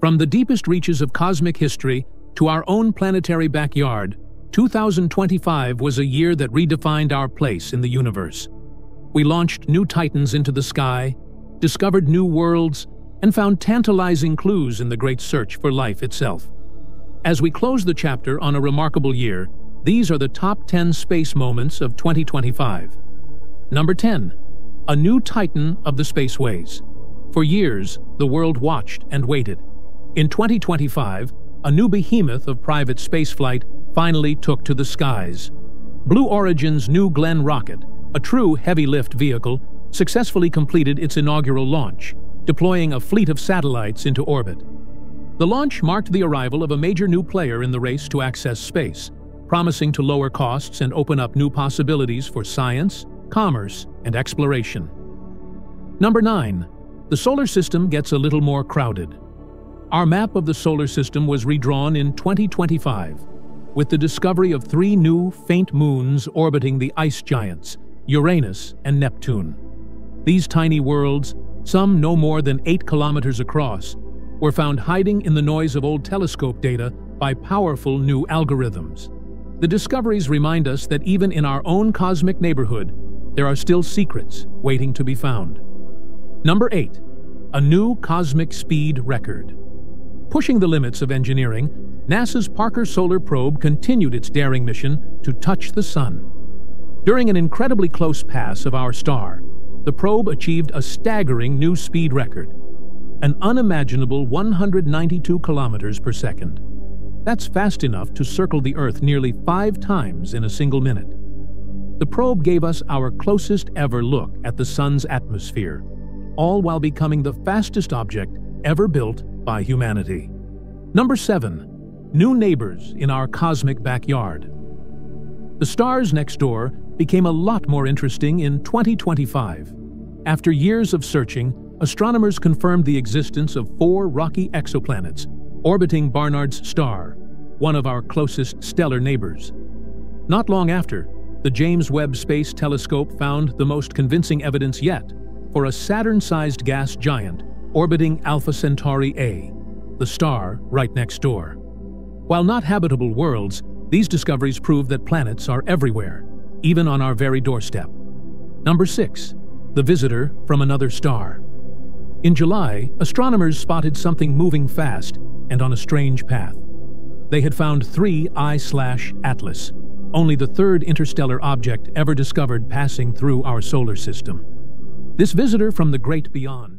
From the deepest reaches of cosmic history to our own planetary backyard, 2025 was a year that redefined our place in the universe. We launched new titans into the sky, discovered new worlds, and found tantalizing clues in the great search for life itself. As we close the chapter on a remarkable year, these are the top 10 space moments of 2025. Number 10. A new titan of the spaceways. For years, the world watched and waited. In 2025, a new behemoth of private spaceflight finally took to the skies. Blue Origin's New Glenn rocket, a true heavy-lift vehicle, successfully completed its inaugural launch, deploying a fleet of satellites into orbit. The launch marked the arrival of a major new player in the race to access space, promising to lower costs and open up new possibilities for science, commerce, and exploration. Number 9. The solar system gets a little more crowded. Our map of the solar system was redrawn in 2025, with the discovery of three new faint moons orbiting the ice giants, Uranus and Neptune. These tiny worlds, some no more than 8 kilometers across, were found hiding in the noise of old telescope data by powerful new algorithms. The discoveries remind us that even in our own cosmic neighborhood, there are still secrets waiting to be found. Number 8. A new cosmic speed record. Pushing the limits of engineering, NASA's Parker Solar Probe continued its daring mission to touch the Sun. During an incredibly close pass of our star, the probe achieved a staggering new speed record, an unimaginable 192 kilometers per second. That's fast enough to circle the Earth nearly five times in a single minute. The probe gave us our closest ever look at the Sun's atmosphere, all while becoming the fastest object ever built by humanity. Number 7. New neighbors in our cosmic backyard. The stars next door became a lot more interesting in 2025. After years of searching, astronomers confirmed the existence of four rocky exoplanets orbiting Barnard's star, one of our closest stellar neighbors. Not long after, the James Webb Space Telescope found the most convincing evidence yet for a Saturn-sized gas giant orbiting Alpha Centauri A, the star right next door. While not habitable worlds, these discoveries prove that planets are everywhere, even on our very doorstep. Number 6 the visitor from another star. In July, astronomers spotted something moving fast and on a strange path. They had found three I-Atlas, only the third interstellar object ever discovered passing through our solar system. This visitor from the great beyond